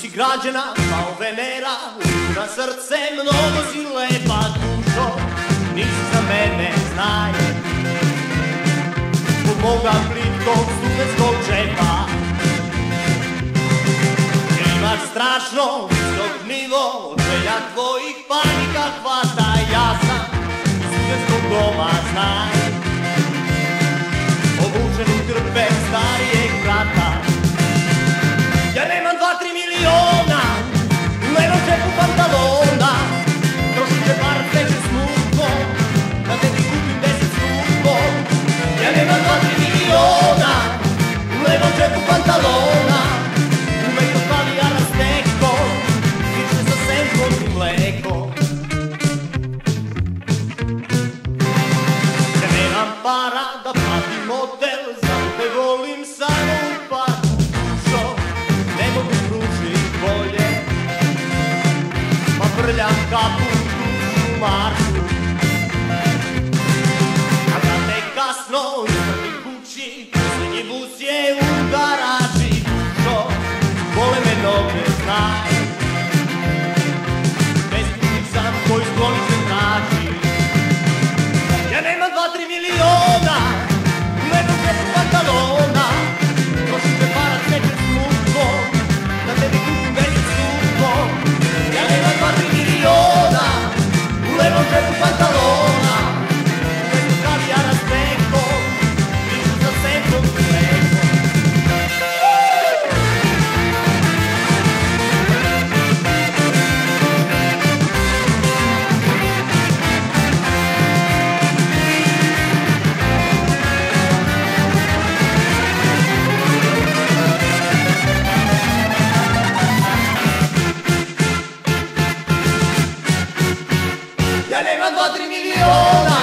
si građena kao Venera Na srce mnogo si lepa dušo Nisi za mene znaj Zbog moga plitkog studentskog džepa Imaš strašno visok nivo Želja tvojih panika hvata Ja sam iz studentskog doma znaj para da platim motel Zato te volim samo u parku dušo Ne mogu pružit bolje. Pa prljam kapu u marku. A kad te kasno all night.